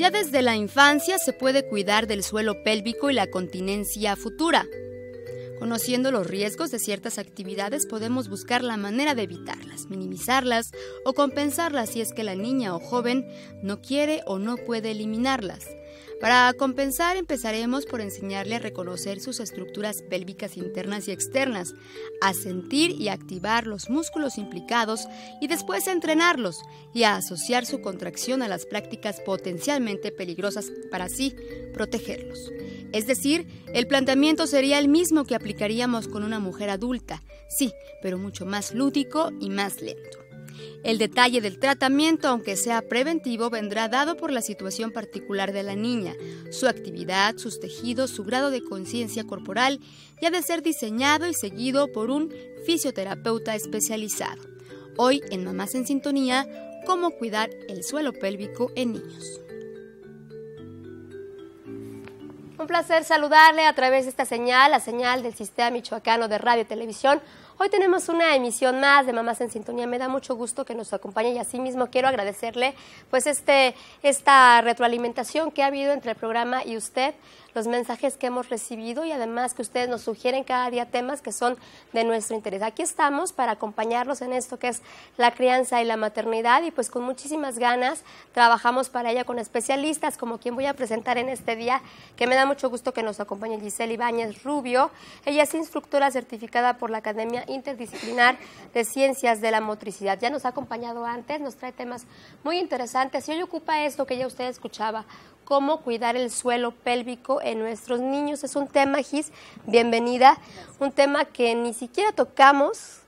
Ya desde la infancia se puede cuidar del suelo pélvico y la continencia futura. Conociendo los riesgos de ciertas actividades podemos buscar la manera de evitarlas, minimizarlas o compensarlas si es que la niña o joven no quiere o no puede eliminarlas. Para compensar empezaremos por enseñarle a reconocer sus estructuras pélvicas internas y externas, a sentir y activar los músculos implicados y después a entrenarlos y a asociar su contracción a las prácticas potencialmente peligrosas para así protegerlos. Es decir, el planteamiento sería el mismo que aplicaríamos con una mujer adulta, sí, pero mucho más lúdico y más lento. El detalle del tratamiento, aunque sea preventivo, vendrá dado por la situación particular de la niña, su actividad, sus tejidos, su grado de conciencia corporal y ha de ser diseñado y seguido por un fisioterapeuta especializado. Hoy en Mamás en Sintonía, cómo cuidar el suelo pélvico en niños. Un placer saludarle a través de esta señal, la señal del Sistema Michoacano de Radio y Televisión. Hoy tenemos una emisión más de Mamás en Sintonía. Me da mucho gusto que nos acompañe y asimismo quiero agradecerle pues este, esta retroalimentación que ha habido entre el programa y usted los mensajes que hemos recibido y además que ustedes nos sugieren cada día temas que son de nuestro interés. Aquí estamos para acompañarlos en esto que es la crianza y la maternidad y pues con muchísimas ganas trabajamos para ella con especialistas como quien voy a presentar en este día, que me da mucho gusto que nos acompañe Giselle Ibáñez Rubio. Ella es instructora certificada por la Academia Interdisciplinar de Ciencias de la Motricidad. Ya nos ha acompañado antes, nos trae temas muy interesantes y hoy ocupa esto que ya usted escuchaba, cómo cuidar el suelo pélvico en nuestros niños. Es un tema, Gis, bienvenida, un tema que ni siquiera tocamos,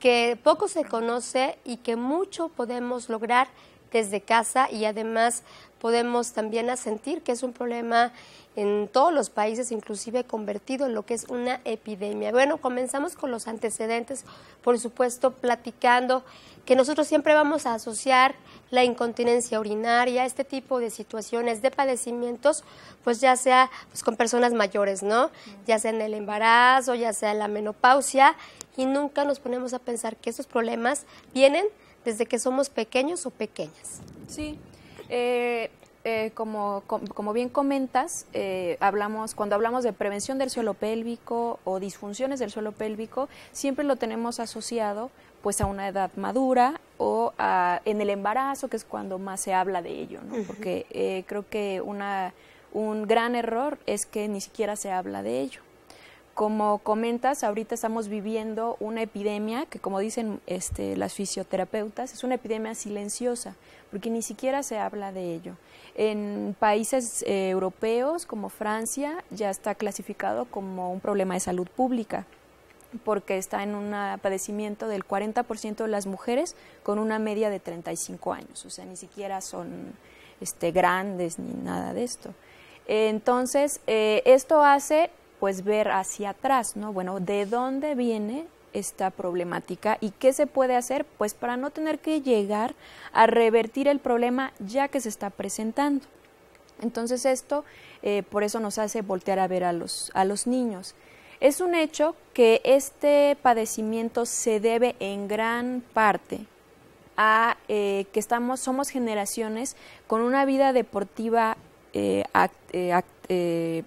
que poco se conoce y que mucho podemos lograr desde casa y además podemos también asentir que es un problema en todos los países, inclusive convertido en lo que es una epidemia. Bueno, comenzamos con los antecedentes, por supuesto, platicando que nosotros siempre vamos a asociar la incontinencia urinaria, este tipo de situaciones, de padecimientos, pues ya sea pues, con personas mayores, ¿no? Ya sea en el embarazo, ya sea en la menopausia, y nunca nos ponemos a pensar que esos problemas vienen desde que somos pequeños o pequeñas. Sí. Eh, eh, como, como, bien comentas, eh, hablamos, cuando hablamos de prevención del suelo pélvico o disfunciones del suelo pélvico, siempre lo tenemos asociado pues a una edad madura o en el embarazo, que es cuando más se habla de ello, ¿no? porque eh, creo que una, un gran error es que ni siquiera se habla de ello. Como comentas, ahorita estamos viviendo una epidemia que, como dicen este, las fisioterapeutas, es una epidemia silenciosa, porque ni siquiera se habla de ello. En países eh, europeos como Francia ya está clasificado como un problema de salud pública porque está en un padecimiento del 40% de las mujeres con una media de 35 años, o sea, ni siquiera son este, grandes ni nada de esto. Entonces, eh, esto hace pues ver hacia atrás, ¿no? Bueno, ¿de dónde viene esta problemática y qué se puede hacer? Pues para no tener que llegar a revertir el problema ya que se está presentando. Entonces esto eh, por eso nos hace voltear a ver a los, a los niños. Es un hecho que este padecimiento se debe en gran parte a eh, que estamos, somos generaciones con una vida deportiva eh,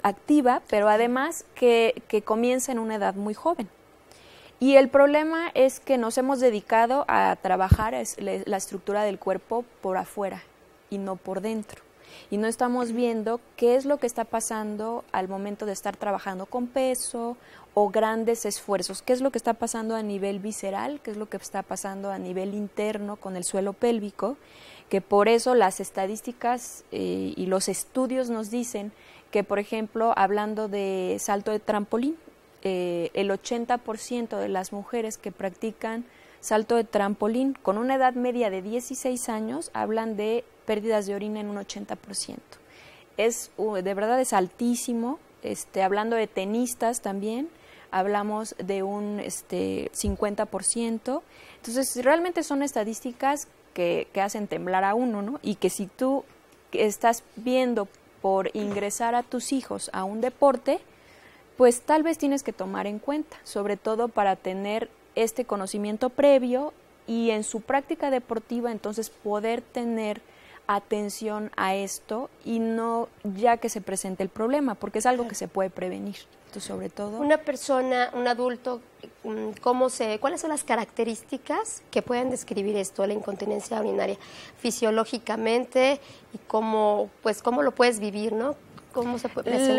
activa, pero además que, que comienza en una edad muy joven. Y el problema es que nos hemos dedicado a trabajar la estructura del cuerpo por afuera y no por dentro. Y no estamos viendo qué es lo que está pasando al momento de estar trabajando con peso o grandes esfuerzos, qué es lo que está pasando a nivel visceral, qué es lo que está pasando a nivel interno con el suelo pélvico que por eso las estadísticas eh, y los estudios nos dicen que, por ejemplo, hablando de salto de trampolín, eh, el 80% de las mujeres que practican salto de trampolín con una edad media de 16 años hablan de pérdidas de orina en un 80%. Es, de verdad es altísimo. Este, hablando de tenistas también, hablamos de un este, 50%. Entonces, realmente son estadísticas que, hacen temblar a uno, ¿no? Y que si tú estás viendo por ingresar a tus hijos a un deporte, pues tal vez tienes que tomar en cuenta, sobre todo para tener este conocimiento previo y en su práctica deportiva entonces poder tener atención a esto y no ya que se presente el problema, porque es algo que se puede prevenir. Entonces, sobre todo. Una persona, un adulto, mm, ¿cómo ¿cuáles son las características que pueden describir esto, la incontinencia urinaria, fisiológicamente y cómo, pues, cómo lo puedes vivir, ¿no? ¿Cómo se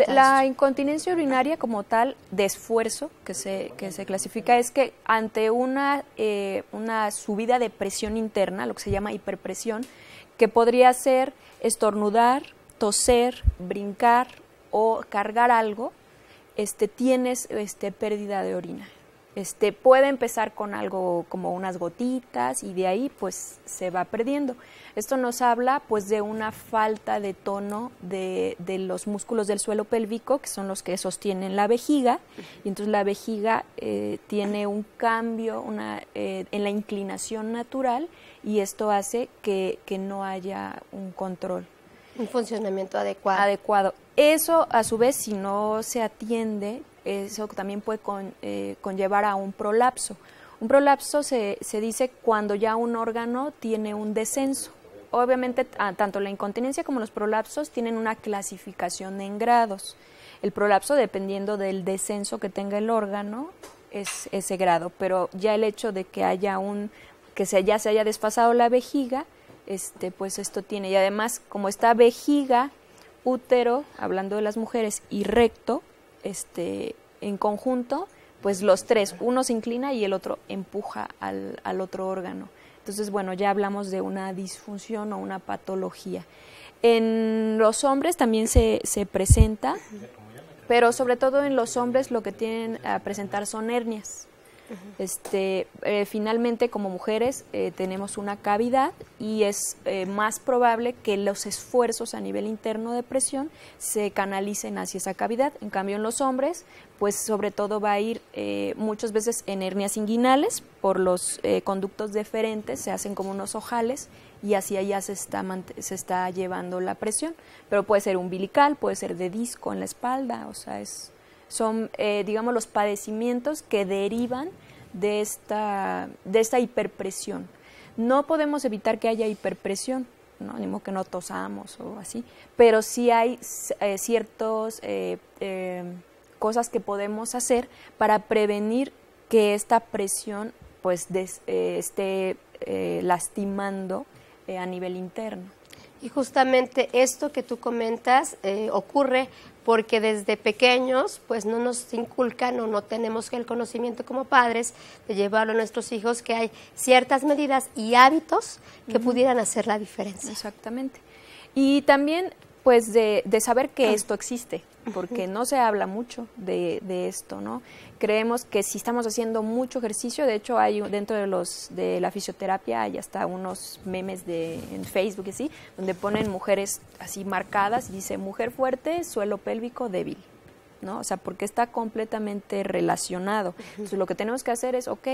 La incontinencia urinaria como tal de esfuerzo que se, que se clasifica es que ante una, eh, una subida de presión interna, lo que se llama hiperpresión, que podría ser estornudar, toser, brincar o cargar algo, este, tienes este, pérdida de orina. Este, puede empezar con algo como unas gotitas y de ahí pues se va perdiendo. Esto nos habla pues de una falta de tono de, de, los músculos del suelo pélvico, que son los que sostienen la vejiga, y entonces la vejiga eh, tiene un cambio una, eh, en la inclinación natural y esto hace que, que no haya un control. Un funcionamiento adecuado. Adecuado. Eso, a su vez, si no se atiende, eso también puede eh, conllevar a un prolapso. Un prolapso se, se, dice cuando ya un órgano tiene un descenso. Obviamente, tanto la incontinencia como los prolapsos tienen una clasificación en grados. El prolapso, dependiendo del descenso que tenga el órgano, es ese grado, pero ya el hecho de que haya un, que se, ya se haya desfasado la vejiga, este, pues esto tiene. Y además, como está vejiga, útero, hablando de las mujeres, y recto, este, en conjunto, pues los tres, uno se inclina y el otro empuja al, al otro órgano. Entonces, bueno, ya hablamos de una disfunción o una patología. En los hombres también se, se presenta, pero sobre todo en los hombres lo que tienen a presentar son hernias. Este, eh, finalmente, como mujeres, eh, tenemos una cavidad y es eh, más probable que los esfuerzos a nivel interno de presión se canalicen hacia esa cavidad. En cambio, en los hombres, pues sobre todo va a ir muchas veces en hernias inguinales por los conductos deferentes, se hacen como unos ojales y hacia allá se está, se está llevando la presión. Pero puede ser umbilical, puede ser de disco en la espalda, o sea, es son, eh, digamos, los padecimientos que derivan de esta, de esta hiperpresión. No podemos evitar que haya hiperpresión, ¿no? ni que no tosamos o así, pero sí hay eh, ciertas eh, cosas que podemos hacer para prevenir que esta presión pues esté lastimando a nivel interno. Y justamente esto que tú comentas ocurre porque desde pequeños pues no nos inculcan o no tenemos el conocimiento como padres de llevarlo a nuestros hijos que hay ciertas medidas y hábitos que pudieran hacer la diferencia. Exactamente. Y también pues de, de saber que ah. esto existe, porque no se habla mucho de, de, esto, ¿no? Creemos que si estamos haciendo mucho ejercicio, de hecho hay dentro de los de la fisioterapia hay hasta unos memes de en Facebook y así, donde ponen mujeres así marcadas y dice mujer fuerte, suelo pélvico débil. ¿no? O sea, porque está completamente relacionado. Entonces, lo que tenemos que hacer es, ok,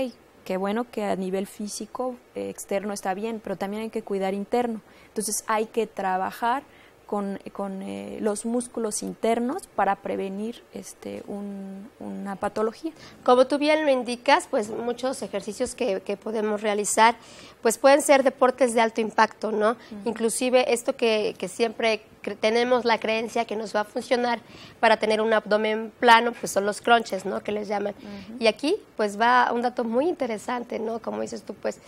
qué bueno que a nivel físico eh, externo está bien, pero también hay que cuidar interno. Entonces, hay que trabajar con, con eh, los músculos internos para prevenir este, una patología. Como tú bien lo indicas, pues muchos ejercicios que, que podemos realizar pues pueden ser deportes de alto impacto, ¿no? Inclusive esto que, que siempre tenemos la creencia que nos va a funcionar para tener un abdomen plano, pues son los crunches, ¿no? Que les llaman. Y aquí, pues va un dato muy interesante, ¿no? Como dices tú, pues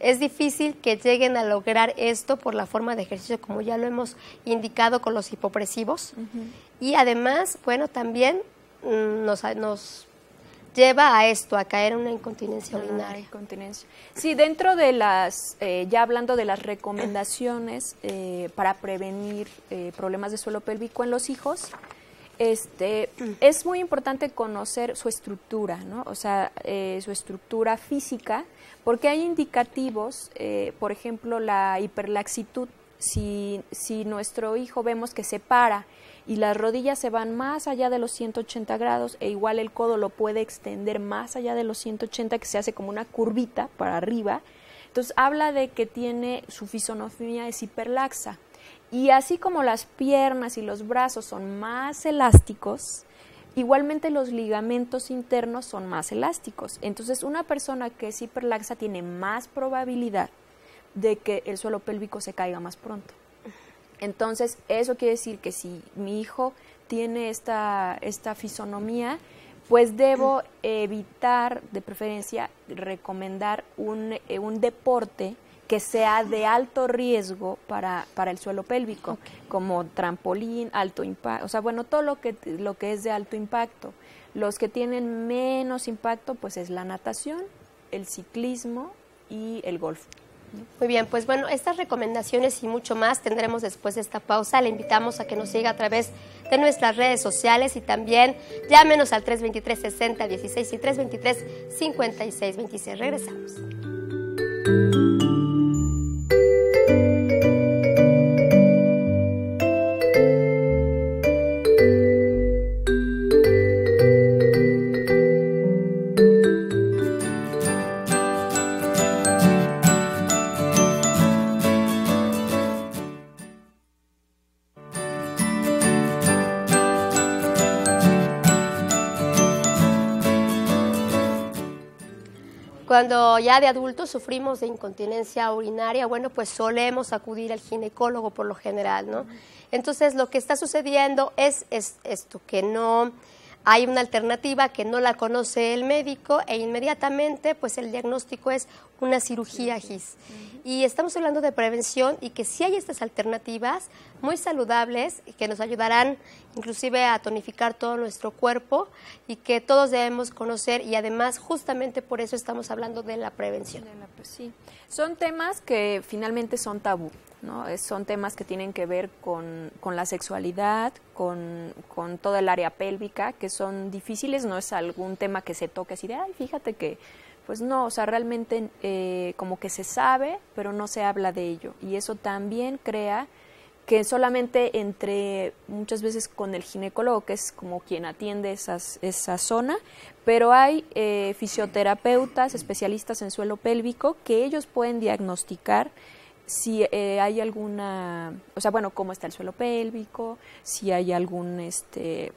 es difícil que lleguen a lograr esto por la forma de ejercicio, como ya lo hemos indicado con los hipopresivos. Y además, bueno, también mm, nos, nos lleva a esto, a caer en una incontinencia urinaria. Incontinencia. Sí, dentro de las, eh, ya hablando de las recomendaciones eh, para prevenir eh, problemas de suelo pélvico en los hijos, este, es muy importante conocer su estructura, ¿no? O sea, su estructura física, porque hay indicativos, eh, por ejemplo, la hiperlaxitud, si, si nuestro hijo vemos que se para y las rodillas se van más allá de los 180 grados e igual el codo lo puede extender más allá de los 180 que se hace como una curvita para arriba, entonces habla de que tiene su fisonomía es hiperlaxa. Y así como las piernas y los brazos son más elásticos, Igualmente los ligamentos internos son más elásticos. Entonces una persona que es hiperlaxa tiene más probabilidad de que el suelo pélvico se caiga más pronto. Entonces, eso quiere decir que si mi hijo tiene esta, esta fisonomía, pues debo evitar, de preferencia, recomendar un, eh, un deporte que sea de alto riesgo para, para el suelo pélvico, como trampolín, alto impacto, o sea, bueno, todo lo que, lo que es de alto impacto. Los que tienen menos impacto, pues es la natación, el ciclismo y el golf. Muy bien, pues bueno, estas recomendaciones y mucho más tendremos después de esta pausa. Le invitamos a que nos siga a través de nuestras redes sociales y también llámenos al 323 60 16 y 323 56 26. Regresamos. Cuando ya de adultos sufrimos de incontinencia urinaria, bueno, pues solemos acudir al ginecólogo por lo general, ¿no? Entonces, lo que está sucediendo es, es esto, que no hay una alternativa que no la conoce el médico e inmediatamente pues el diagnóstico es una cirugía GIS. Y estamos hablando de prevención y que si hay estas alternativas muy saludables que nos ayudarán inclusive a tonificar todo nuestro cuerpo y que todos debemos conocer y además justamente por eso estamos hablando de la prevención. Sí. Son temas que finalmente son tabú. ¿no? son temas que tienen que ver con, con la sexualidad, con, con toda el área pélvica, que son difíciles, no es algún tema que se toque así de, ay, fíjate que, pues no, o sea, realmente eh, como que se sabe, pero no se habla de ello. Y eso también crea que solamente entre muchas veces con el ginecólogo, que es como quien atiende esas, esa zona, pero hay eh, fisioterapeutas, especialistas en suelo pélvico, que ellos pueden diagnosticar si eh, hay alguna, o sea, bueno, cómo está el suelo pélvico, si hay algún, este,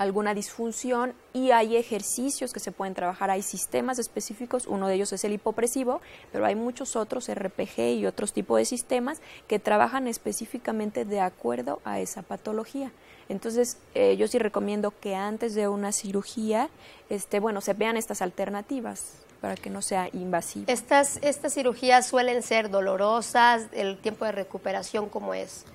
alguna disfunción y hay ejercicios que se pueden trabajar, hay sistemas específicos, uno de ellos es el hipopresivo, pero hay muchos otros, RPG y otros tipos de sistemas que trabajan específicamente de acuerdo a esa patología. Entonces, eh, yo sí recomiendo que antes de una cirugía, este, bueno, se vean estas alternativas para que no sea invasivo. Estas, estas cirugías suelen ser dolorosas, el tiempo de recuperación, ¿cómo es?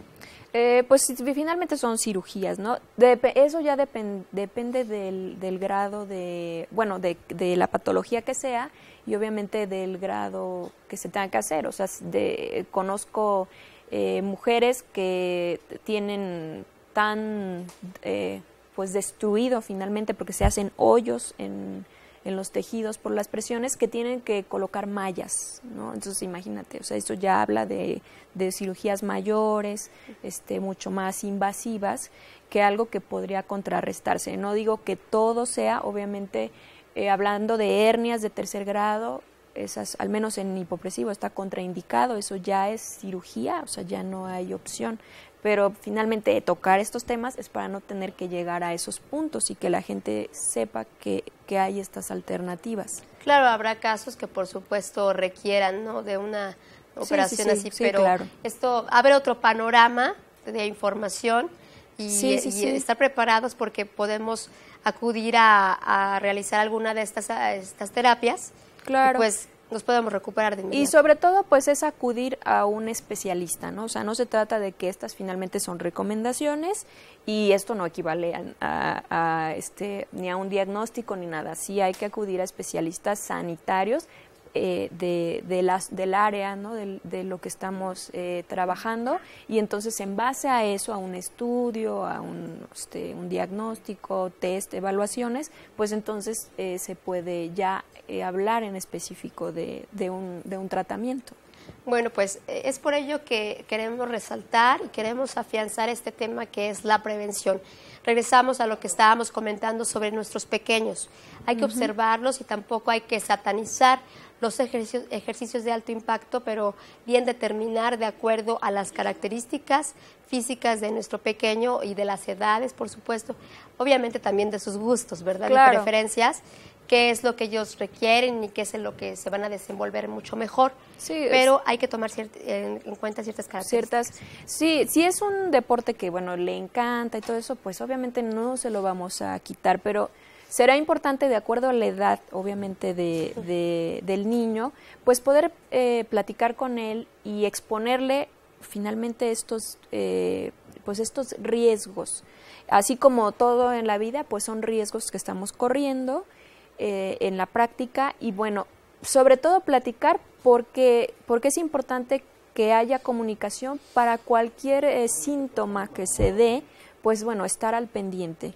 Eh, pues finalmente son cirugías, ¿no? eso ya depende del, del, grado de, bueno, de, de, la patología que sea y obviamente del grado que se tenga que hacer. O sea, de, conozco eh, mujeres que tienen tan, eh, pues, destruido finalmente porque se hacen hoyos en en los tejidos por las presiones que tienen que colocar mallas, ¿no? Entonces imagínate, o sea, esto ya habla de, de cirugías mayores, este, mucho más invasivas, que algo que podría contrarrestarse. No digo que todo sea, obviamente, eh, hablando de hernias de tercer grado, esas, al menos en hipopresivo está contraindicado, eso ya es cirugía, o sea, ya no hay opción pero finalmente tocar estos temas es para no tener que llegar a esos puntos y que la gente sepa que, que hay estas alternativas. Claro, habrá casos que por supuesto requieran ¿no? de una operación así, pero esto abre otro panorama de información y, estar preparados porque podemos acudir a, a, realizar alguna de estas, estas terapias. Claro. pues nos podemos recuperar de inmediato. Y sobre todo, pues es acudir a un especialista, ¿no? O sea, no se trata de que estas finalmente son recomendaciones y esto no equivale a, este ni a un diagnóstico ni nada. Sí hay que acudir a especialistas sanitarios eh, de, de, las, del área, ¿no? de, de lo que estamos eh, trabajando y entonces en base a eso, a un estudio, a un, este, un diagnóstico, test, evaluaciones, pues entonces eh, se puede ya hablar en específico de, de, un, de un tratamiento. Bueno, pues es por ello que queremos resaltar y queremos afianzar este tema que es la prevención. Regresamos a lo que estábamos comentando sobre nuestros pequeños. Hay que observarlos y tampoco hay que satanizar los ejercicios, ejercicios de alto impacto, pero bien determinar de acuerdo a las características físicas de nuestro pequeño y de las edades, por supuesto, obviamente también de sus gustos, ¿verdad? Y preferencias, qué es lo que ellos requieren y qué es en lo que se van a desenvolver mucho mejor. Sí, pero hay que tomar en, cuenta ciertas características. Ciertas, sí, si es un deporte que, bueno, le encanta y todo eso, pues obviamente no se lo vamos a quitar, pero será importante, de acuerdo a la edad, obviamente, de, del niño, pues poder eh, platicar con él y exponerle finalmente estos, eh, pues estos riesgos. Así como todo en la vida, pues son riesgos que estamos corriendo eh, en la práctica y bueno, sobre todo platicar porque, porque es importante que haya comunicación para cualquier eh, síntoma que se dé, pues bueno, estar al pendiente.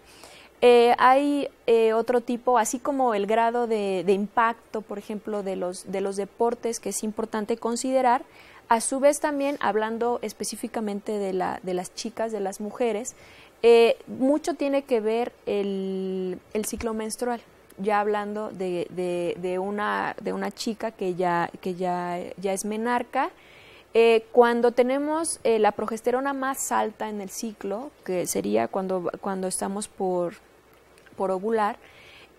Eh, hay otro tipo, así como el grado de, de, impacto, por ejemplo, de los, de los deportes que es importante considerar, a su vez también hablando específicamente de, la, de las chicas, de las mujeres, eh, mucho tiene que ver el, ciclo menstrual ya hablando de, de, una, de una chica que ya, que ya, ya es menarca, eh, cuando tenemos eh, la progesterona más alta en el ciclo, que sería cuando, cuando estamos por, por ovular,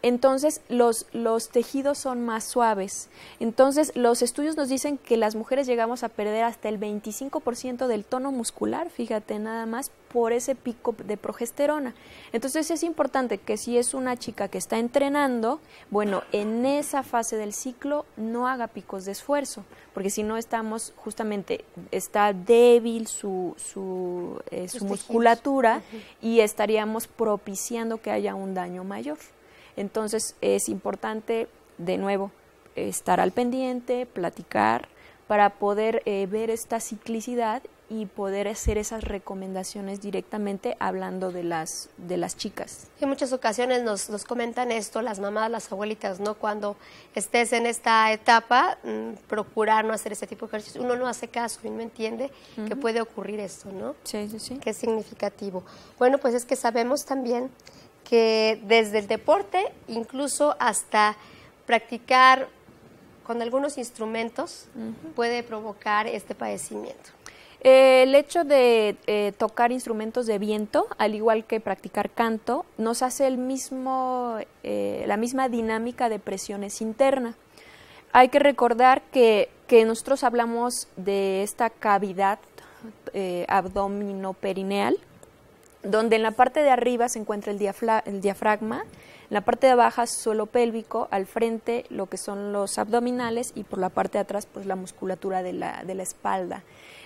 entonces los, los tejidos son más suaves. Entonces los estudios nos dicen que las mujeres llegamos a perder hasta el 25% del tono muscular, fíjate nada más, por ese pico de progesterona. Entonces es importante que si es una chica que está entrenando, bueno, en esa fase del ciclo no haga picos de esfuerzo, porque si no estamos justamente, está débil su, su, eh, su musculatura y estaríamos propiciando que haya un daño mayor. Entonces es importante, de nuevo, estar al pendiente, platicar, para poder eh, ver esta ciclicidad y poder hacer esas recomendaciones directamente hablando de las de las chicas. En muchas ocasiones nos, nos comentan esto las mamás, las abuelitas, ¿no? Cuando estés en esta etapa, mm, procurar no hacer ese tipo de ejercicios. Uno no hace caso y no entiende que puede ocurrir esto, ¿no? Sí, sí, sí. Que es significativo. Bueno, pues es que sabemos también que desde el deporte, incluso hasta practicar con algunos instrumentos, puede provocar este padecimiento. Eh, el hecho de eh, tocar instrumentos de viento, al igual que practicar canto, nos hace el mismo, eh, la misma dinámica de presiones interna. Hay que recordar que, que nosotros hablamos de esta cavidad abdominoperineal, donde en la parte de arriba se encuentra el, diafragma, en la parte de abajo suelo pélvico, al frente lo que son los abdominales y por la parte de atrás pues la musculatura de la, de la espalda.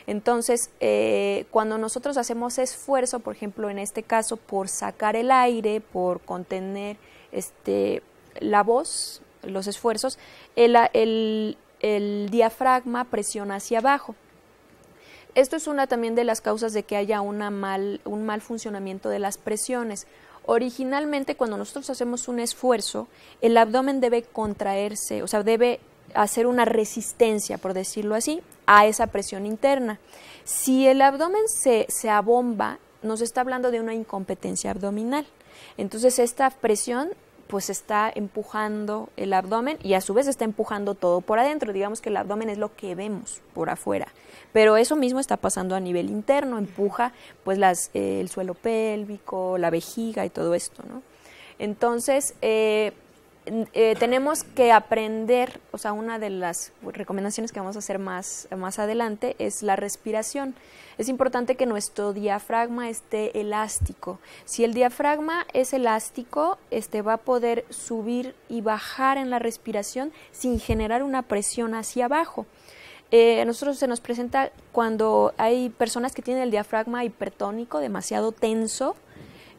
Entonces, eh, cuando nosotros hacemos esfuerzo, por ejemplo, en este caso, por sacar el aire, por contener este, la voz, los esfuerzos, el diafragma presiona hacia abajo. Esto es una también de las causas de que haya una mal, un mal funcionamiento de las presiones. Originalmente, cuando nosotros hacemos un esfuerzo, el abdomen debe contraerse, o sea, debe hacer una resistencia, por decirlo así, a esa presión interna. Si el abdomen se, se abomba, nos está hablando de una incompetencia abdominal. Entonces, esta presión pues está empujando el abdomen y a su vez está empujando todo por adentro. Digamos que el abdomen es lo que vemos por afuera, pero eso mismo está pasando a nivel interno, empuja pues las, eh, el suelo pélvico, la vejiga y todo esto, ¿no? Entonces, eh, eh, tenemos que aprender, o sea, una de las recomendaciones que vamos a hacer más, más adelante es la respiración. Es importante que nuestro diafragma esté elástico. Si el diafragma es elástico, este va a poder subir y bajar en la respiración sin generar una presión hacia abajo. Eh, a nosotros se nos presenta cuando hay personas que tienen el diafragma hipertónico, demasiado tenso,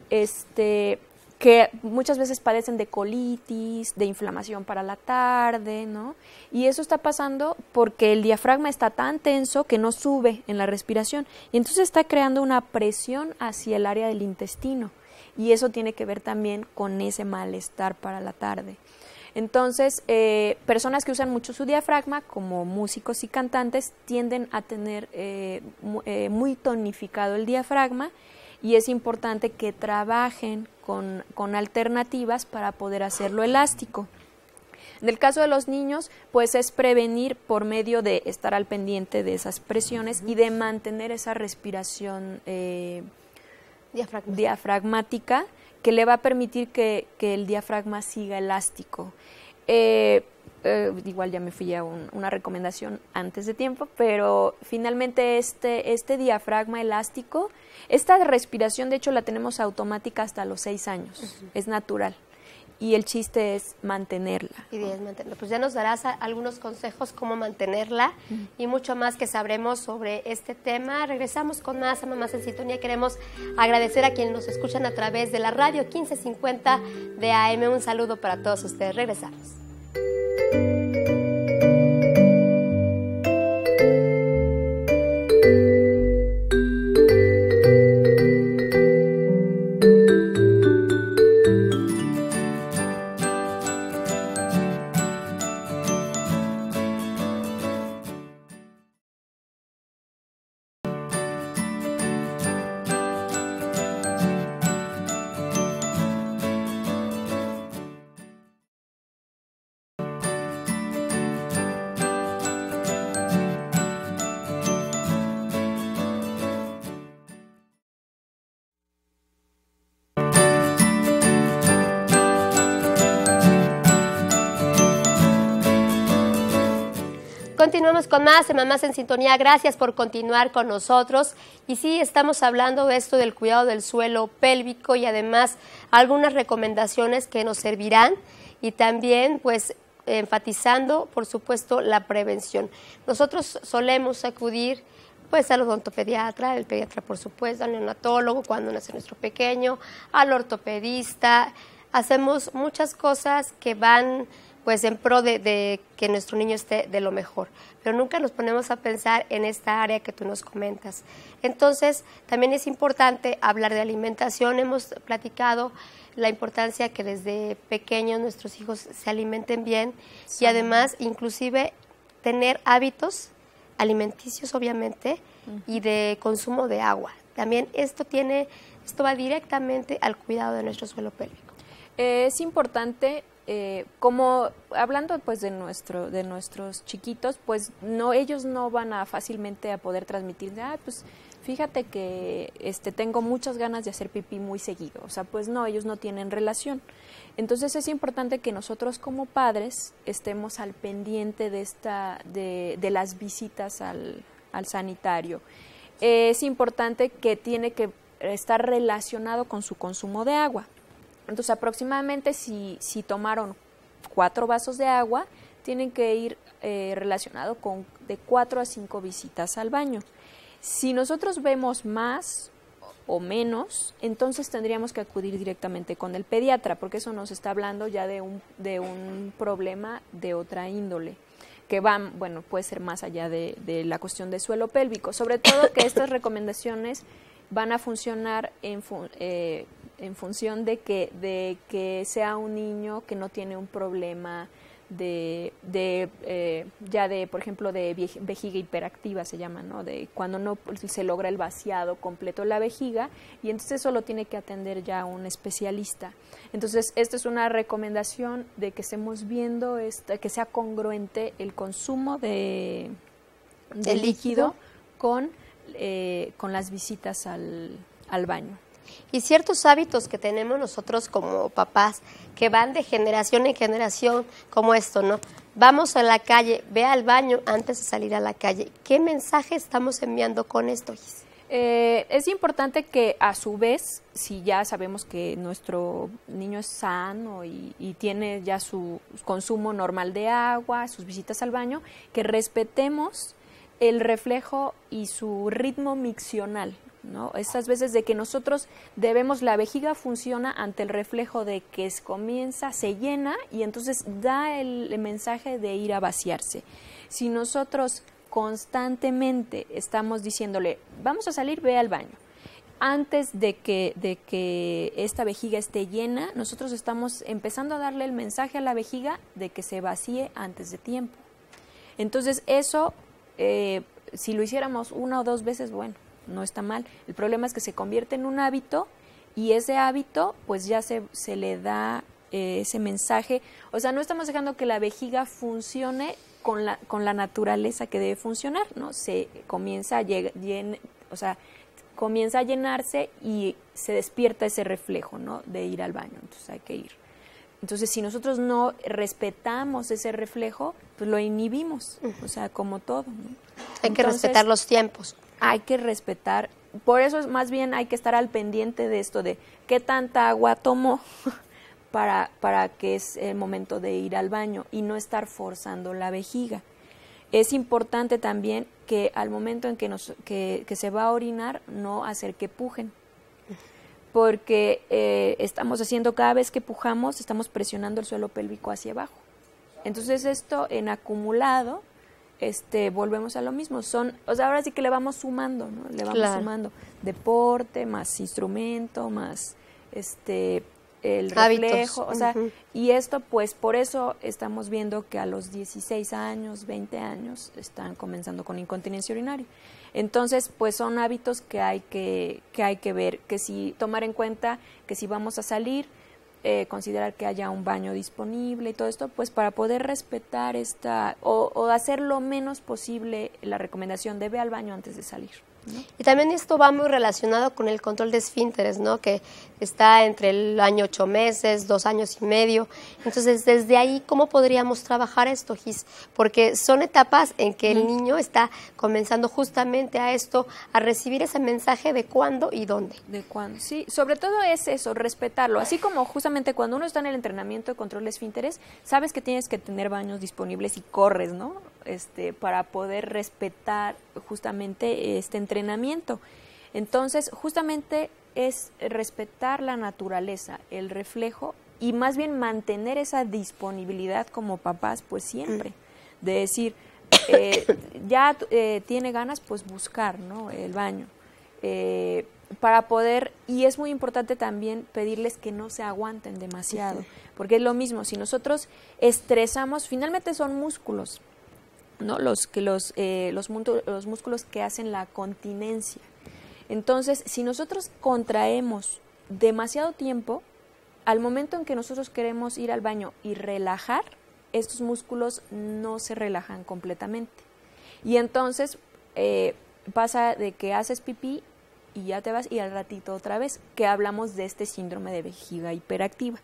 este, que muchas veces padecen de colitis, de inflamación para la tarde, ¿no? Y eso está pasando porque el diafragma está tan tenso que no sube en la respiración y entonces está creando una presión hacia el área del intestino y eso tiene que ver también con ese malestar para la tarde. Entonces, eh, personas que usan mucho su diafragma, como músicos y cantantes, tienden a tener eh, eh, muy tonificado el diafragma y es importante que trabajen con, alternativas para poder hacerlo elástico. En el caso de los niños, pues es prevenir por medio de estar al pendiente de esas presiones y de mantener esa respiración eh, diafragmática que le va a permitir que, el diafragma siga elástico. Eh, eh, igual ya me fui a una recomendación antes de tiempo, pero finalmente este, este diafragma elástico, esta respiración de hecho la tenemos automática hasta los seis años, es natural y el chiste es mantenerla. Y es mantenerla. Pues ya nos darás algunos consejos cómo mantenerla y mucho más que sabremos sobre este tema. Regresamos con más a Mamás en Sintonía. Queremos agradecer a quienes nos escuchan a través de la radio 1550 de AM. Un saludo para todos ustedes. Regresamos. Con más en Mamás en Sintonía. Gracias por continuar con nosotros. Y sí, estamos hablando de esto del cuidado del suelo pélvico y además algunas recomendaciones que nos servirán y también pues enfatizando, por supuesto, la prevención. Nosotros solemos acudir pues al odontopediatra, el pediatra por supuesto, al neonatólogo cuando nace nuestro pequeño, al ortopedista. Hacemos muchas cosas que van pues en pro de, que nuestro niño esté de lo mejor. Pero nunca nos ponemos a pensar en esta área que tú nos comentas. Entonces, también es importante hablar de alimentación. Hemos platicado la importancia que desde pequeños nuestros hijos se alimenten bien y además inclusive tener hábitos alimenticios obviamente y de consumo de agua. También esto tiene esto va directamente al cuidado de nuestro suelo pélvico. es importante eh, como hablando pues de nuestro de nuestros chiquitos pues no ellos no van a fácilmente a poder transmitir ah pues fíjate que este tengo muchas ganas de hacer pipí muy seguido o sea pues no ellos no tienen relación. Entonces es importante que nosotros como padres estemos al pendiente de esta de, de las visitas al, al sanitario. Es importante que tiene que estar relacionado con su consumo de agua entonces, aproximadamente si, si tomaron cuatro vasos de agua, tienen que ir eh, relacionado con de cuatro a cinco visitas al baño. Si nosotros vemos más o menos, entonces tendríamos que acudir directamente con el pediatra, porque eso nos está hablando ya de un, de un problema de otra índole, que va, bueno, puede ser más allá de, de la cuestión de suelo pélvico. Sobre todo que estas recomendaciones van a funcionar en, eh, en función de que, de que sea un niño que no tiene un problema de, de eh, ya de, por ejemplo, de vejiga hiperactiva se llama, ¿no? De cuando no se logra el vaciado completo de la vejiga y entonces eso lo tiene que atender ya un especialista. Entonces, esta es una recomendación de que estemos viendo, esta, que sea congruente el consumo de, de líquido, con, eh, con las visitas al, al baño y ciertos hábitos que tenemos nosotros como papás que van de generación en generación como esto, ¿no? Vamos a la calle, ve al baño antes de salir a la calle. ¿Qué mensaje estamos enviando con esto? Eh, es importante que a su vez, si ya sabemos que nuestro niño es sano y, y, tiene ya su consumo normal de agua, sus visitas al baño, que respetemos el reflejo y su ritmo miccional, ¿no? Esas veces de que nosotros debemos, la vejiga funciona ante el reflejo de que comienza, se llena y entonces da el, mensaje de ir a vaciarse. Si nosotros constantemente estamos diciéndole, vamos a salir, ve al baño, antes de que, de que esta vejiga esté llena, nosotros estamos empezando a darle el mensaje a la vejiga de que se vacíe antes de tiempo. Entonces eso, eh, si lo hiciéramos una o dos veces, bueno, no está mal. El problema es que se convierte en un hábito y ese hábito pues ya se, se le da eh, ese mensaje. O sea, no estamos dejando que la vejiga funcione con la, con la naturaleza que debe funcionar, ¿no? Se comienza a llegar, o sea, comienza a llenarse y se despierta ese reflejo, ¿no? De ir al baño, entonces hay que ir. Entonces, si nosotros no respetamos ese reflejo, pues lo inhibimos, o sea, como todo. Hay que respetar los tiempos. Hay que respetar, por eso es más bien hay que estar al pendiente de esto, de qué tanta agua tomó para, para que es el momento de ir al baño y no estar forzando la vejiga. Es importante también que al momento en que, nos, que, se va a orinar, no hacer que pujen, porque eh, estamos haciendo cada vez que pujamos, estamos presionando el suelo pélvico hacia abajo. Entonces esto en acumulado, este, volvemos a lo mismo. Son, o sea, ahora sí que le vamos sumando, ¿no? Le vamos sumando deporte, más instrumento, más este el reflejo, o sea, y esto pues por eso estamos viendo que a los 16 años, 20 años están comenzando con incontinencia urinaria. Entonces, pues son hábitos que hay que, que hay que ver, que si tomar en cuenta que si vamos a salir, eh, considerar que haya un baño disponible y todo esto, pues para poder respetar esta o, o hacer lo menos posible la recomendación de ve al baño antes de salir. Y también esto va muy relacionado con el control de esfínteres, ¿no? Que está entre el año ocho meses, dos años y medio. Entonces, desde ahí, ¿cómo podríamos trabajar esto, Gis? Porque son etapas en que el niño está comenzando justamente a esto, a recibir ese mensaje de cuándo y dónde. De cuándo, sí. Sobre todo es eso, respetarlo. Así como justamente cuando uno está en el entrenamiento de control de esfínteres, sabes que tienes que tener baños disponibles y corres, ¿no? Este, para poder respetar justamente este entrenamiento. Entonces, justamente es respetar la naturaleza, el reflejo y más bien mantener esa disponibilidad como papás, pues siempre, de decir, eh, ya eh, tiene ganas, pues buscar, ¿no? El baño. Eh, para poder, y es muy importante también pedirles que no se aguanten demasiado, porque es lo mismo, si nosotros estresamos, finalmente son músculos, ¿no? Los, que los, eh, los, los músculos que hacen la continencia. Entonces, si nosotros contraemos demasiado tiempo, al momento en que nosotros queremos ir al baño y relajar, estos músculos no se relajan completamente. Y entonces eh, pasa de que haces pipí y ya te vas y al ratito otra vez, que hablamos de este síndrome de vejiga hiperactiva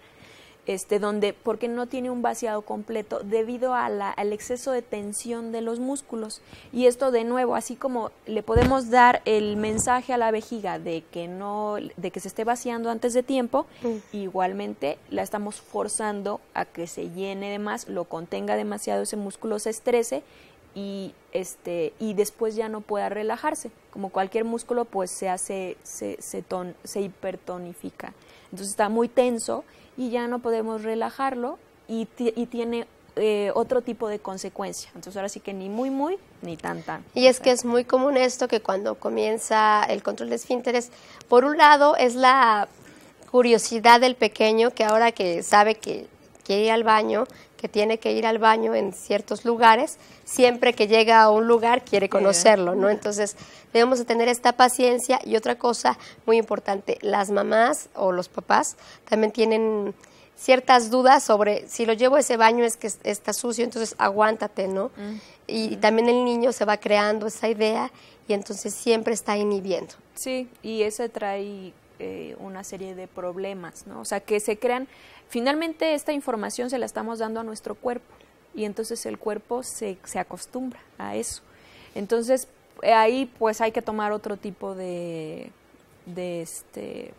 este, donde, porque no tiene un vaciado completo debido a la, al exceso de tensión de los músculos. Y esto de nuevo, así como le podemos dar el mensaje a la vejiga de que no, de que se esté vaciando antes de tiempo, mm. igualmente la estamos forzando a que se llene de más, lo contenga demasiado ese músculo, se estrese y este y después ya no pueda relajarse como cualquier músculo pues se hace se se, se hipertonifica entonces está muy tenso y ya no podemos relajarlo y, y tiene eh, otro tipo de consecuencia. Entonces ahora sí que ni muy, muy, ni tan, tan. Y es que es muy común esto que cuando comienza el control de esfínteres, por un lado es la curiosidad del pequeño que ahora que sabe que quiere ir al baño, que tiene que ir al baño en ciertos lugares, siempre que llega a un lugar quiere conocerlo, ¿no? Entonces debemos de tener esta paciencia y otra cosa muy importante, las mamás o los papás también tienen ciertas dudas sobre si lo llevo a ese baño es que está sucio, entonces aguántate, ¿no? Y también el niño se va creando esa idea y entonces siempre está inhibiendo. Sí, y eso trae eh, una serie de problemas, ¿no? O sea, que se crean Finalmente esta información se la estamos dando a nuestro cuerpo y entonces el cuerpo se, se acostumbra a eso. Entonces ahí pues hay que tomar otro tipo de, de este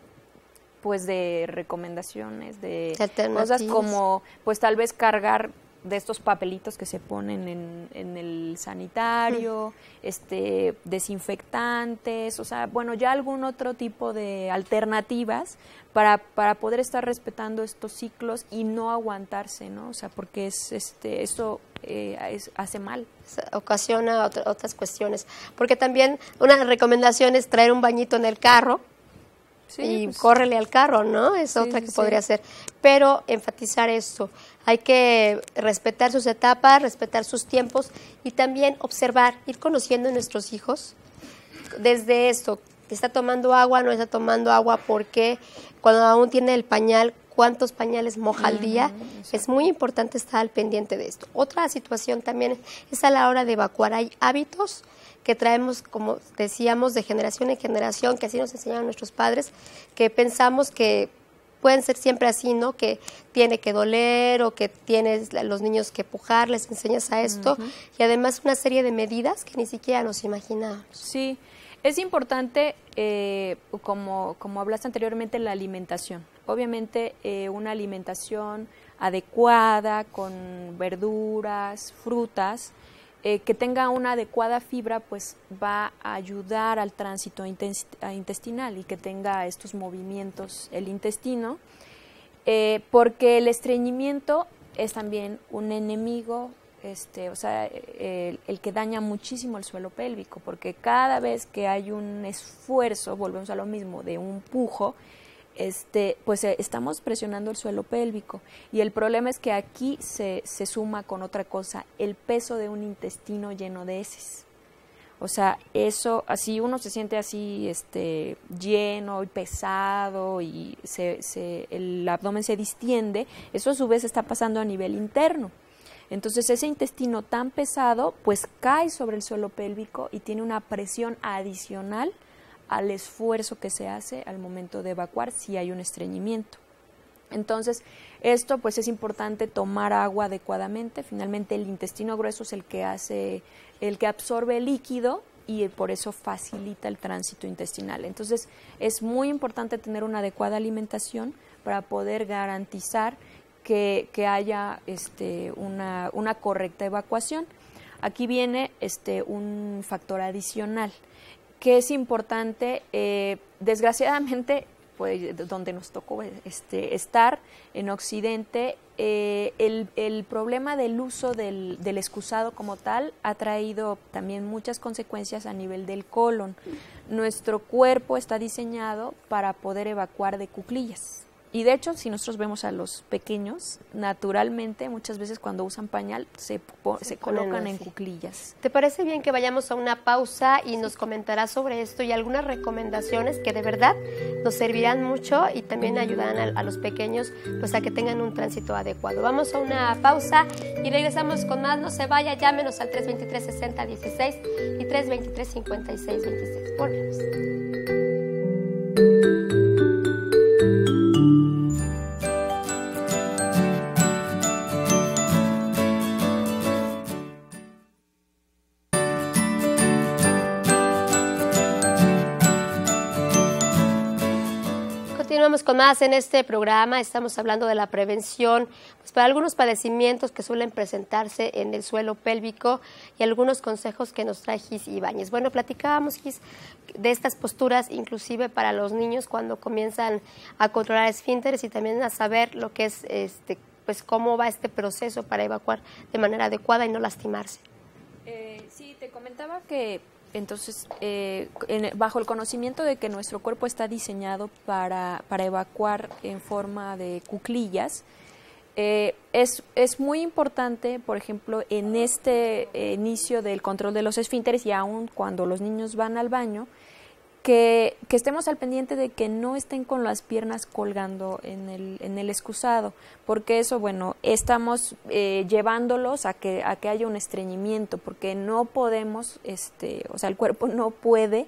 pues de recomendaciones, de cosas como pues tal vez cargar de estos papelitos que se ponen en, en el sanitario, este, desinfectantes, o sea, bueno, ya algún otro tipo de alternativas para, para poder estar respetando estos ciclos y no aguantarse, ¿no? O sea, porque es, este, esto eh, hace mal. Ocasiona otras cuestiones. Porque también una recomendación es traer un bañito en el carro, y pues. córrele al carro, ¿no? Es otra que podría ser. Pero enfatizar esto, hay que respetar sus etapas, respetar sus tiempos y también observar, ir conociendo a nuestros hijos desde esto, está tomando agua, no está tomando agua, porque cuando aún tiene el pañal, cuántos pañales moja al día. Es muy importante estar al pendiente de esto. Otra situación también es a la hora de evacuar. Hay hábitos que traemos, como decíamos, de generación en generación, que así nos enseñaron nuestros padres, que pensamos que pueden ser siempre así, ¿no? Que tiene que doler o que tienes los niños que pujar, les enseñas a esto y además una serie de medidas que ni siquiera nos imaginábamos. Sí, es importante, eh, como, como hablaste anteriormente, la alimentación. Obviamente eh, una alimentación adecuada con verduras, frutas, eh, que tenga una adecuada fibra, pues va a ayudar al tránsito intestinal y que tenga estos movimientos el intestino, eh, porque el estreñimiento es también un enemigo, este, o sea, el, el, que daña muchísimo el suelo pélvico, porque cada vez que hay un esfuerzo, volvemos a lo mismo, de un pujo, este, pues eh, estamos presionando el suelo pélvico y el problema es que aquí se, suma con otra cosa, el peso de un intestino lleno de heces. O sea, eso, así uno se siente así, este, lleno y pesado y se, se, el abdomen se distiende, eso a su vez está pasando a nivel interno. Entonces ese intestino tan pesado pues cae sobre el suelo pélvico y tiene una presión adicional al esfuerzo que se hace al momento de evacuar si hay un estreñimiento. Entonces, esto pues es importante tomar agua adecuadamente. Finalmente el intestino grueso es el que hace el que absorbe el líquido y por eso facilita el tránsito intestinal. Entonces, es muy importante tener una adecuada alimentación para poder garantizar que, haya este, una, una correcta evacuación. Aquí viene este, un factor adicional que es importante, eh, desgraciadamente, pues, donde nos tocó este, estar en Occidente, eh, el, problema del uso del, del, excusado como tal ha traído también muchas consecuencias a nivel del colon. Nuestro cuerpo está diseñado para poder evacuar de cuclillas. Y de hecho, si nosotros vemos a los pequeños, naturalmente muchas veces cuando usan pañal se, se, colocan en cuclillas. ¿Te parece bien que vayamos a una pausa y nos comentarás sobre esto y algunas recomendaciones que de verdad nos servirán mucho y también ayudarán a, los pequeños pues a que tengan un tránsito adecuado? Vamos a una pausa y regresamos con más. No se vaya, llámenos al 323 60 16 y 323 56 26. Volvemos. con más en este programa. Estamos hablando de la prevención pues, para algunos padecimientos que suelen presentarse en el suelo pélvico y algunos consejos que nos trae Gis Ibáñez. Bueno, platicábamos, Gis, de estas posturas, inclusive para los niños cuando comienzan a controlar esfínteres y también a saber lo que es, este, pues, cómo va este proceso para evacuar de manera adecuada y no lastimarse. Eh, sí, te comentaba que entonces, eh, bajo el conocimiento de que nuestro cuerpo está diseñado para, para evacuar en forma de cuclillas, eh, es, es, muy importante, por ejemplo, en este inicio del control de los esfínteres y aún cuando los niños van al baño, que, estemos al pendiente de que no estén con las piernas colgando en el, en el excusado, porque eso, bueno, estamos eh, llevándolos a que, a que haya un estreñimiento, porque no podemos, este, o sea, el cuerpo no puede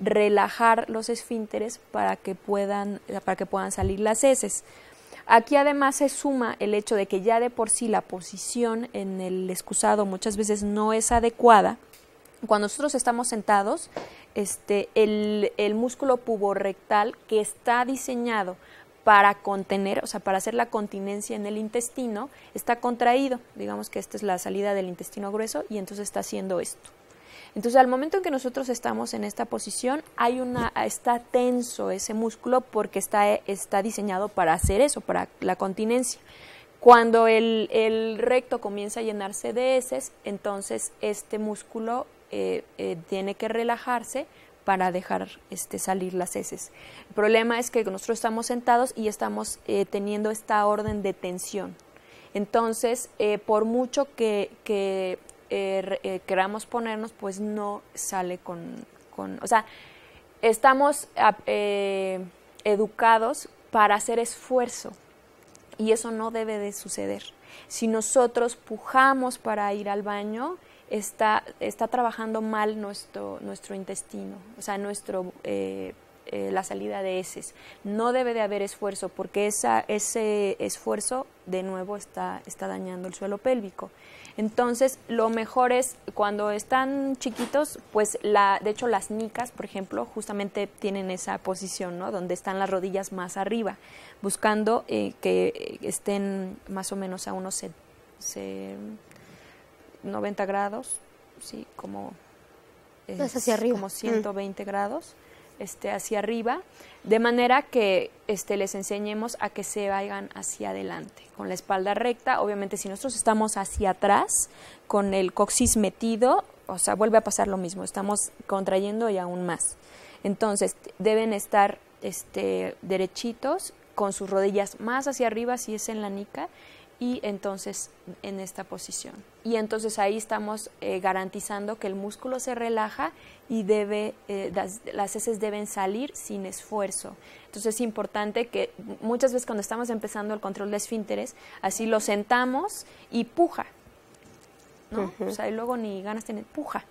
relajar los esfínteres para que puedan, para que puedan salir las heces. Aquí además se suma el hecho de que ya de por sí la posición en el excusado muchas veces no es adecuada. Cuando nosotros estamos sentados, este, el, el músculo puborectal que está diseñado para contener, o sea, para hacer la continencia en el intestino, está contraído. Digamos que esta es la salida del intestino grueso y entonces está haciendo esto. Entonces, al momento en que nosotros estamos en esta posición, hay una, está tenso ese músculo porque está, está diseñado para hacer eso, para la continencia. Cuando el, el recto comienza a llenarse de heces, entonces este músculo eh, eh, tiene que relajarse para dejar este, salir las heces. El problema es que nosotros estamos sentados y estamos eh, teniendo esta orden de tensión. Entonces, por mucho que, que queramos ponernos, pues no sale con, con o sea, estamos educados para hacer esfuerzo, Y eso no debe de suceder. Si nosotros pujamos para ir al baño, está, está trabajando mal nuestro, nuestro intestino, o sea, nuestro, eh, eh, la salida de heces. No debe de haber esfuerzo porque esa, ese esfuerzo de nuevo está, está dañando el suelo pélvico. Entonces, lo mejor es cuando están chiquitos, pues la, de hecho las nicas, por ejemplo, justamente tienen esa posición, ¿no? Donde están las rodillas más arriba, buscando eh, que estén más o menos a unos 90 grados, sí, como, hacia arriba. como 120 grados este, hacia arriba, de manera que este, les enseñemos a que se vayan hacia adelante, con la espalda recta. Obviamente, si nosotros estamos hacia atrás, con el coxis metido, o sea, vuelve a pasar lo mismo, estamos contrayendo y aún más. Entonces, deben estar este, derechitos, con sus rodillas más hacia arriba, si es en la nica, y entonces en esta posición. Y entonces ahí estamos eh, garantizando que el músculo se relaja y debe, eh, las, heces deben salir sin esfuerzo. Entonces es importante que muchas veces cuando estamos empezando el control de esfínteres, así lo sentamos y puja. ¿no? O sea, y luego ni ganas tener, puja.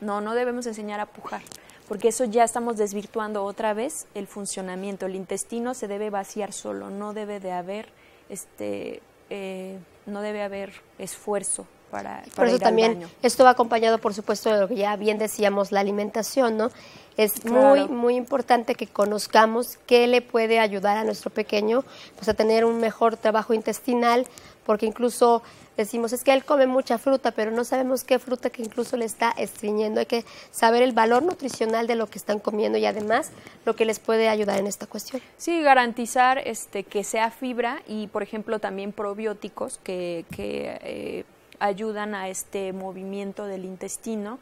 No, no debemos enseñar a pujar, porque eso ya estamos desvirtuando otra vez el funcionamiento. El intestino se debe vaciar solo, no debe de haber este eh, no debe haber esfuerzo para, por eso también esto va acompañado por supuesto de lo que ya bien decíamos la alimentación no es muy muy importante que conozcamos qué le puede ayudar a nuestro pequeño pues a tener un mejor trabajo intestinal porque incluso decimos es que él come mucha fruta, pero no sabemos qué fruta que incluso le está estreñiendo. Hay que saber el valor nutricional de lo que están comiendo y además lo que les puede ayudar en esta cuestión. Sí, garantizar este, que sea fibra y, por ejemplo, también probióticos que, que eh, ayudan a este movimiento del intestino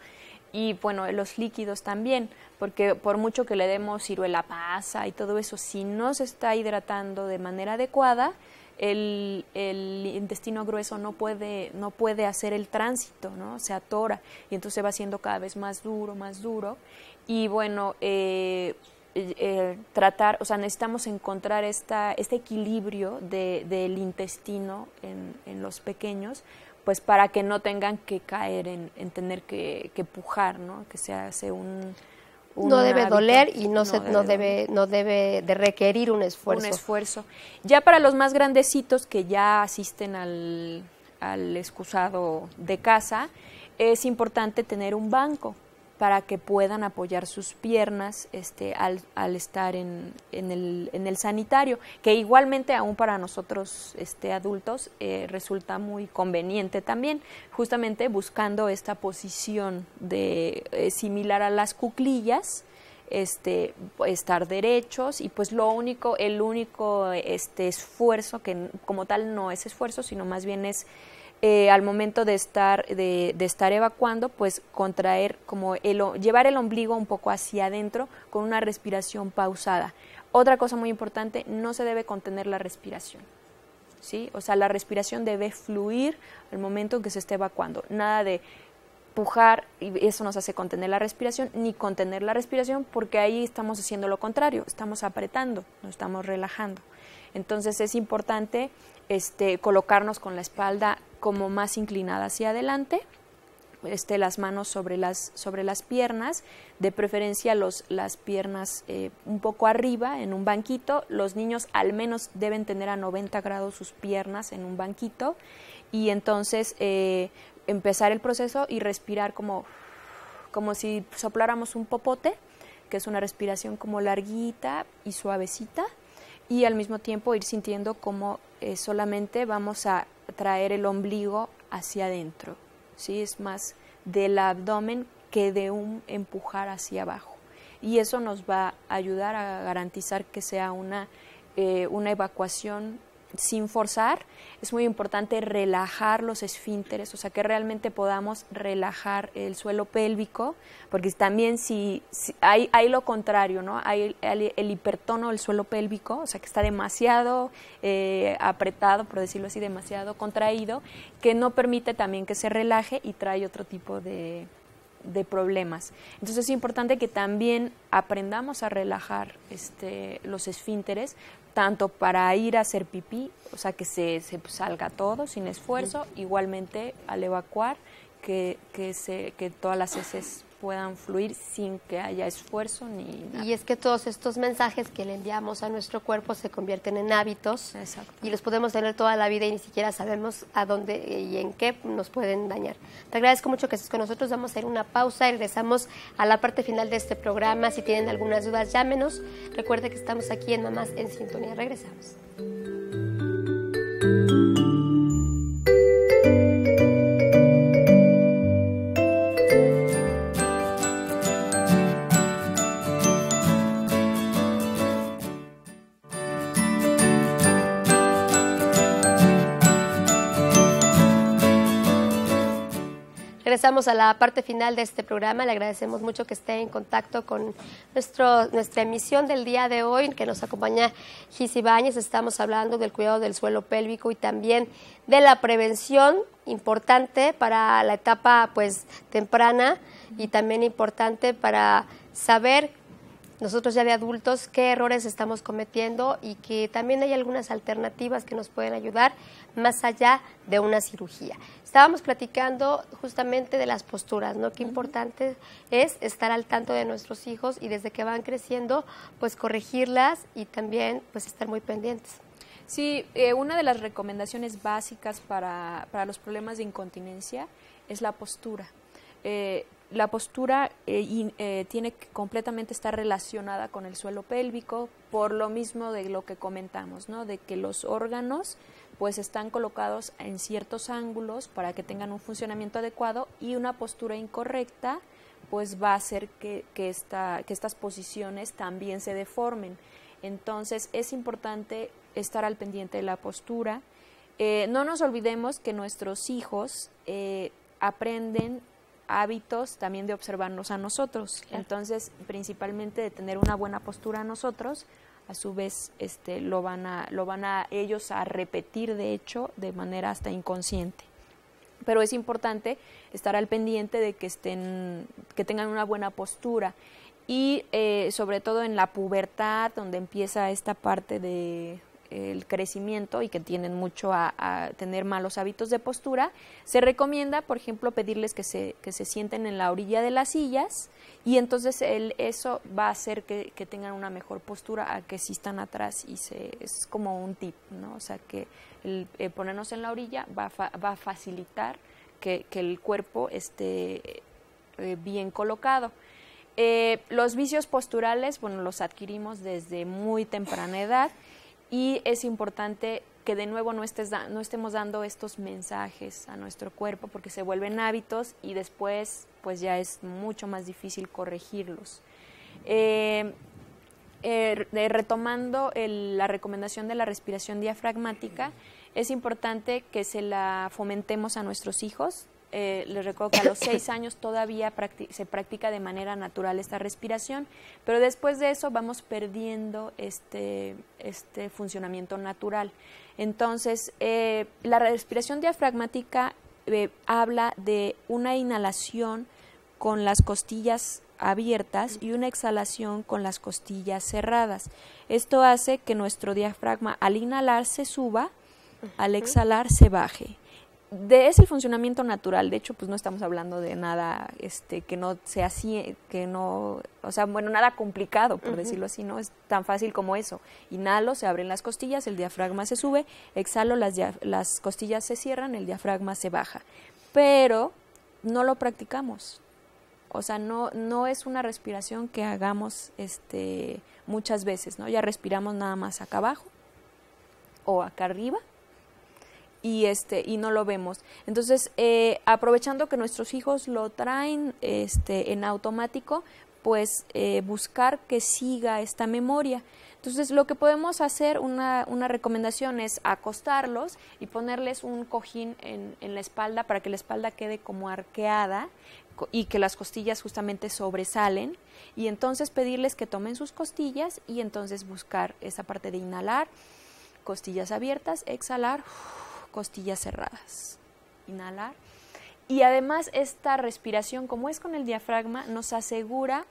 y bueno, los líquidos también, porque por mucho que le demos ciruela pasa y todo eso, si no se está hidratando de manera adecuada, el, el, intestino grueso no puede, no puede hacer el tránsito, ¿no? Se atora y entonces va haciendo cada vez más duro, más duro. Y bueno, eh, eh, tratar, o sea, necesitamos encontrar esta, este equilibrio de, del intestino en, en, los pequeñños, pues para que no tengan que caer en, en tener que, que, pujar, ¿no? Que se hace un, no debe doler y no, se, no, debe, no debe de requerir un esfuerzo. Un esfuerzo. Ya para los más grandecitos que ya asisten al, al excusado de casa, es importante tener un banco para que puedan apoyar sus piernas este, al, al estar en, en, el, en, el, sanitario, que igualmente aún para nosotros este, adultos eh, resulta muy conveniente también, justamente buscando esta posición de eh, similar a las cuclillas, este, estar derechos y pues lo único, el único este, esfuerzo, que como tal no es esfuerzo, sino más bien es eh, al momento de estar, de, estar evacuando, pues contraer, como el, llevar el ombligo un poco hacia adentro con una respiración pausada. Otra cosa muy importante, no se debe contener la respiración. ¿sí? O sea, la respiración debe fluir al momento en que se esté evacuando. Nada de pujar y eso nos hace contener la respiración, ni contener la respiración porque ahí estamos haciendo lo contrario, estamos apretando, no estamos relajando. Entonces es importante este, colocarnos con la espalda como más inclinada hacia adelante, este, las manos sobre las, sobre las piernas, de preferencia los, las piernas eh, un poco arriba en un banquito. Los niños al menos deben tener a 90 grados sus piernas en un banquito y entonces eh, empezar el proceso y respirar como, como si sopláramos un popote, que es una respiración como larguita y suavecita y al mismo tiempo ir sintiendo como eh, solamente vamos a traer el ombligo hacia adentro, ¿sí? Es más del abdomen que de un empujar hacia abajo. Y eso nos va a ayudar a garantizar que sea una, eh, una evacuación sin forzar, es muy importante relajar los esfínteres, o sea, que realmente podamos relajar el suelo pélvico, porque también si, hay, hay, lo contrario, ¿no? Hay el, hipertono del suelo pélvico, o sea, que está demasiado eh, apretado, por decirlo así, demasiado contraído, que no permite también que se relaje y trae otro tipo de, de problemas. Entonces es importante que también aprendamos a relajar este, los esfínteres tanto para ir a hacer pipí, o sea, que se, se salga todo sin esfuerzo, igualmente al evacuar, que, que, se, que todas las heces puedan fluir sin que haya esfuerzo ni nada. Y es que todos estos mensajes que le enviamos a nuestro cuerpo se convierten en hábitos Exacto. y los podemos tener toda la vida y ni siquiera sabemos a dónde y en qué nos pueden dañar. Te agradezco mucho que estés con nosotros. Vamos a hacer una pausa y regresamos a la parte final de este programa. Si tienen algunas dudas, llámenos. Recuerde que estamos aquí en Mamás en Sintonía. Regresamos. Regresamos a la parte final de este programa. Le agradecemos mucho que esté en contacto con nuestro, nuestra emisión del día de hoy, que nos acompaña Gis Ibáñez. Estamos hablando del cuidado del suelo pélvico y también de la prevención, importante para la etapa pues temprana y también importante para saber nosotros ya de adultos qué errores estamos cometiendo y que también hay algunas alternativas que nos pueden ayudar más allá de una cirugía. Estábamos platicando justamente de las posturas, ¿no? Qué importante es estar al tanto de nuestros hijos y desde que van creciendo, pues corregirlas y también pues estar muy pendientes. Sí, eh, una de las recomendaciones básicas para, para, los problemas de incontinencia es la postura. Eh, la postura eh, eh, tiene que completamente estar relacionada con el suelo pélvico por lo mismo de lo que comentamos, ¿no? De que los órganos pues están colocados en ciertos ángulos para que tengan un funcionamiento adecuado y una postura incorrecta pues va a hacer que, que, esta, que estas posiciones también se deformen. Entonces es importante estar al pendiente de la postura. Eh, no nos olvidemos que nuestros hijos aprenden hábitos también de observarnos a nosotros. Claro. Entonces, principalmente de tener una buena postura a nosotros, a su vez este, lo, van a, lo van a ellos a repetir, de hecho, de manera hasta inconsciente. Pero es importante estar al pendiente de que, estén, que tengan una buena postura y eh, sobre todo en la pubertad, donde empieza esta parte de el crecimiento y que tienen mucho a, tener malos hábitos de postura, se recomienda, por ejemplo, pedirles que se, que se sienten en la orilla de las sillas y entonces el, eso va a hacer que, que, tengan una mejor postura a que si están atrás y se, es como un tip, ¿no? O sea, que eh, ponernos en la orilla va a, fa, va a facilitar que, que, el cuerpo esté eh, bien colocado. Eh, los vicios posturales, bueno, los adquirimos desde muy temprana edad y es importante que de nuevo no, estés da, no estemos dando estos mensajes a nuestro cuerpo porque se vuelven hábitos y después pues ya es mucho más difícil corregirlos. Eh, eh, retomando el, la recomendación de la respiración diafragmática, es importante que se la fomentemos a nuestros hijos, eh, les recuerdo que a los seis años todavía se practica de manera natural esta respiración, pero después de eso vamos perdiendo este, este funcionamiento natural. Entonces, eh, la respiración diafragmática eh, habla de una inhalación con las costillas abiertas y una exhalación con las costillas cerradas. Esto hace que nuestro diafragma al inhalar se suba, al exhalar se baje de es el funcionamiento natural. De hecho, pues no estamos hablando de nada este que no sea así, que no, o sea, bueno, nada complicado, por uh -huh. decirlo así, no es tan fácil como eso. Inhalo, se abren las costillas, el diafragma se sube, exhalo, las, las costillas se cierran, el diafragma se baja. Pero no lo practicamos. O sea, no, no es una respiración que hagamos este, muchas veces, ¿no? Ya respiramos nada más acá abajo o acá arriba y este y no lo vemos. Entonces eh, aprovechando que nuestros hijos lo traen este en automático pues eh, buscar que siga esta memoria. Entonces lo que podemos hacer una, una recomendación es acostarlos y ponerles un cojín en, en la espalda para que la espalda quede como arqueada y que las costillas justamente sobresalen. Y entonces pedirles que tomen sus costillas y entonces buscar esa parte de inhalar costillas abiertas exhalar costillas cerradas. Inhalar. Y además esta respiración, como es con el diafragma, nos asegura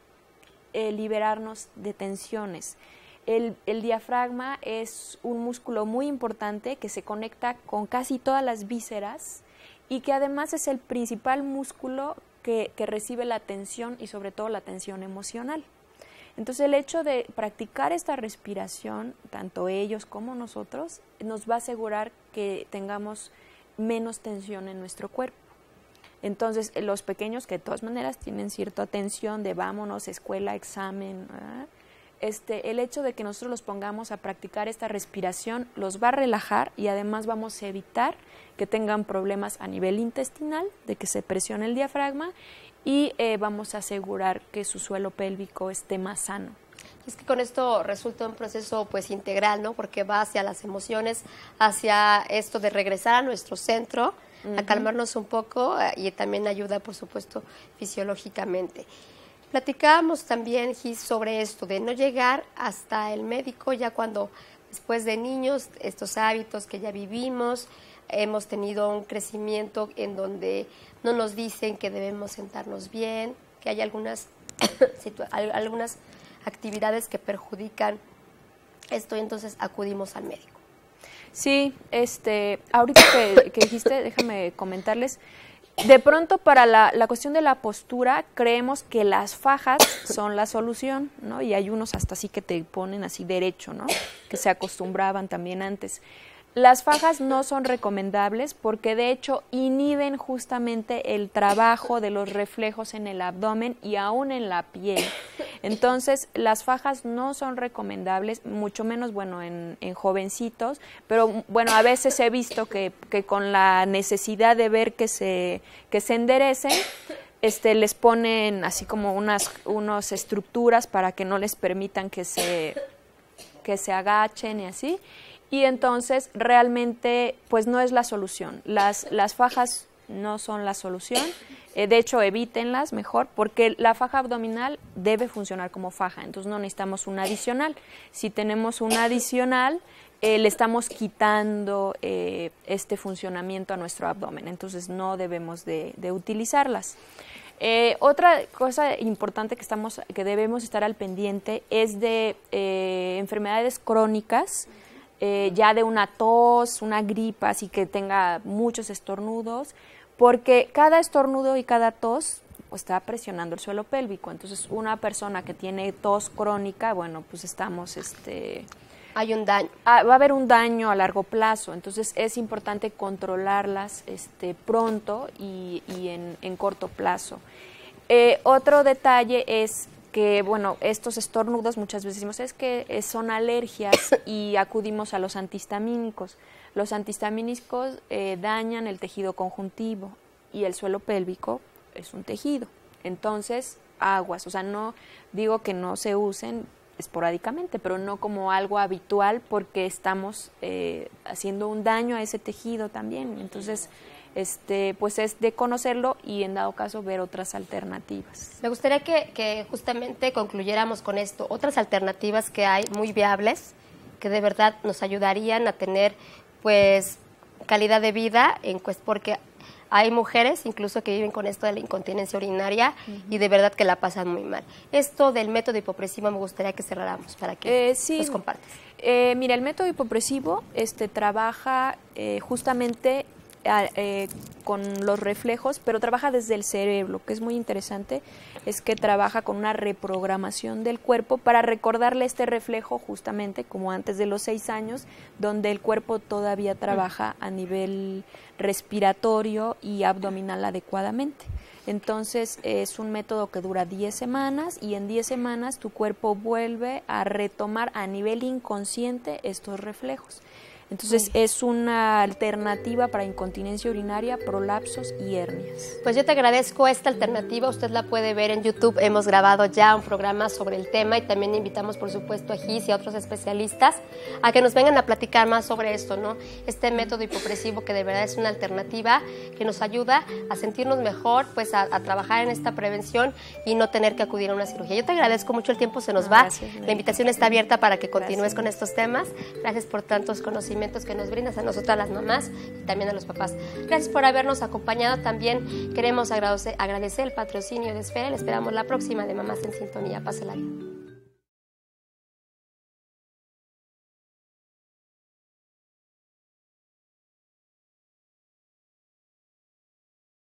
eh, liberarnos de tensiones. El, el, diafragma es un músculo muy importante que se conecta con casi todas las vísceras y que además es el principal músculo que, que recibe la atención y sobre todo la atención emocional. Entonces el hecho de practicar esta respiración, tanto ellos como nosotros, nos va a asegurar que tengamos menos tensión en nuestro cuerpo. Entonces los pequeños que de todas maneras tienen cierta tensión de vámonos, escuela, examen, este, el hecho de que nosotros los pongamos a practicar esta respiración los va a relajar y además vamos a evitar que tengan problemas a nivel intestinal, de que se presione el diafragma y eh, vamos a asegurar que su suelo pélvico esté más sano. Es que con esto resulta un proceso pues integral, ¿no? Porque va hacia las emociones, hacia esto de regresar a nuestro centro, a calmarnos un poco eh, y también ayuda, por supuesto, fisiológicamente. Platicábamos también, Gis, sobre esto, de no llegar hasta el médico ya cuando, después de niños, estos hábitos que ya vivimos, hemos tenido un crecimiento en donde no nos dicen que debemos sentarnos bien, que hay algunas, algunas actividades que perjudican esto y entonces acudimos al médico. Sí, este, ahorita que, dijiste, déjame comentarles, de pronto para la, la, cuestión de la postura creemos que las fajas son la solución, ¿no? Y hay unos hasta así que te ponen así derecho, ¿no? Que se acostumbraban también antes. Las fajas no son recomendables porque de hecho inhiben justamente el trabajo de los reflejos en el abdomen y aún en la piel. Entonces, las fajas no son recomendables, mucho menos, bueno, en, jovencitos, pero bueno, a veces he visto que, que, con la necesidad de ver que se, que se enderecen, este, les ponen así como unas, unas estructuras para que no les permitan que se, que se agachen y así y entonces realmente pues no es la solución. Las, las fajas no son la solución, eh, de hecho evítenlas mejor porque la faja abdominal debe funcionar como faja, entonces no necesitamos una adicional. Si tenemos una adicional, eh, le estamos quitando eh, este funcionamiento a nuestro abdomen, entonces no debemos de, de utilizarlas. otra cosa importante que, estamos, que debemos estar al pendiente es de enfermedades crónicas, eh, ya de una tos, una gripa, así que tenga muchos estornudos, porque cada estornudo y cada tos pues, está presionando el suelo pélvico. Entonces, una persona que tiene tos crónica, bueno, pues estamos, este... Hay un daño. Ah, va a haber un daño a largo plazo, entonces es importante controlarlas este, pronto y, en, en, corto plazo. Eh, otro detalle es que, bueno, estos estornudos muchas veces decimos es que eh, son alergias y acudimos a los antihistamínicos. Los antihistamínicos eh, dañan el tejido conjuntivo y el suelo pélvico es un tejido. Entonces, aguas, o sea, no digo que no se usen esporádicamente, pero no como algo habitual porque estamos eh, haciendo un daño a ese tejido también. Entonces, este, pues es de conocerlo y en dado caso ver otras alternativas. Me gustaría que, justamente concluyéramos con esto, otras alternativas que hay muy viables, que de verdad nos ayudarían a tener pues calidad de vida, en, pues, porque hay mujeres incluso que viven con esto de la incontinencia urinaria y de verdad que la pasan muy mal. Esto del método hipopresivo me gustaría que cerráramos para que eh, nos compartas. Eh, mira, el método hipopresivo este, trabaja eh, justamente eh, con los reflejos, pero trabaja desde el cerebro. Lo que es muy interesante es que trabaja con una reprogramación del cuerpo para recordarle este reflejo justamente como antes de los seis años, donde el cuerpo todavía trabaja a nivel respiratorio y abdominal adecuadamente. Entonces es un método que dura 10 semanas y en 10 semanas tu cuerpo vuelve a retomar a nivel inconsciente estos reflejos. Entonces es una alternativa para incontinencia urinaria, prolapsos y hernias. Pues yo te agradezco esta alternativa, usted la puede ver en YouTube, hemos grabado ya un programa sobre el tema y también invitamos por supuesto a Gis y a otros especialistas a que nos vengan a platicar más sobre esto, ¿no? Este método hipopresivo que de verdad es una alternativa que nos ayuda a sentirnos mejor, pues a, trabajar en esta prevención y no tener que acudir a una cirugía. Yo te agradezco mucho, el tiempo se nos va, la invitación está abierta para que continúes con estos temas. Gracias por tantos conocimientos que nos brindas a nosotras las mamás y también a los papás. Gracias por habernos acompañado. También queremos agradecer, el patrocinio de Esfera. Esperamos la próxima de Mamás en Sintonía. Pásela bien.